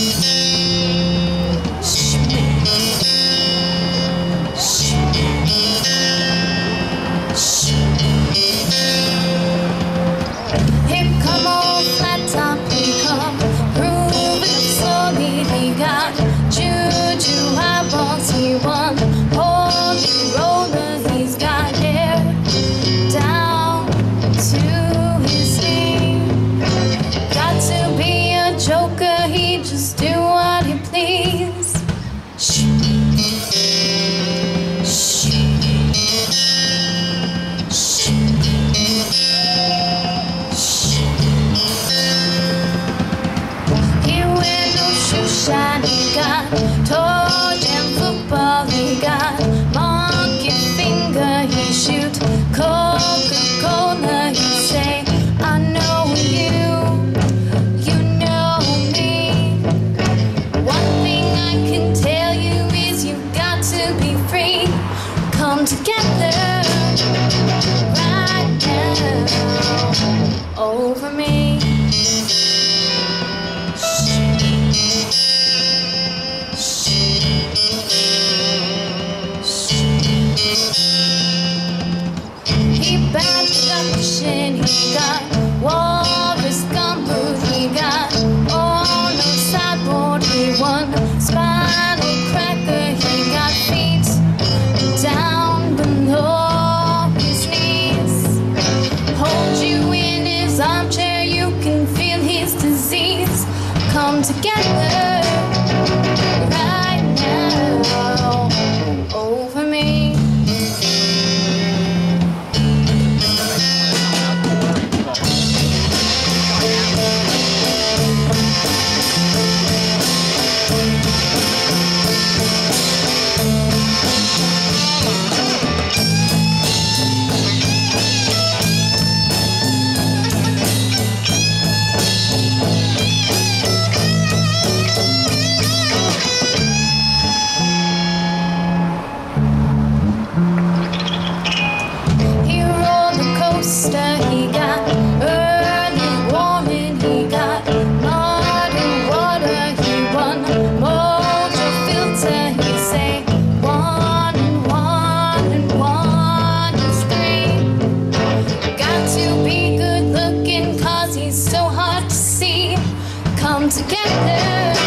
Here 車にが together. together.